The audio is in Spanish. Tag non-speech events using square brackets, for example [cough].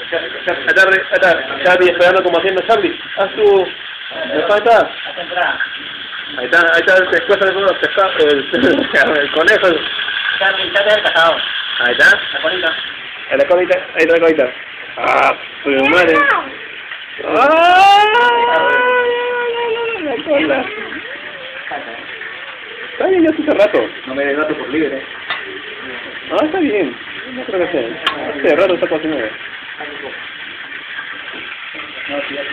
Está, está, Charlie esperando como haciendo Charlie. Haz tu... Ahí está, ahí está, ahí está el el, [laughs] el conejo. El cazador. Ahí está, La colita. la colita, ahí está la colita. Ah, su madre. ¡Ah! La cola. Está bien, ya hace rato. No me debato por libre. Ah, está bien. No creo que sea. Hace rato está cocinando. No, sí, ya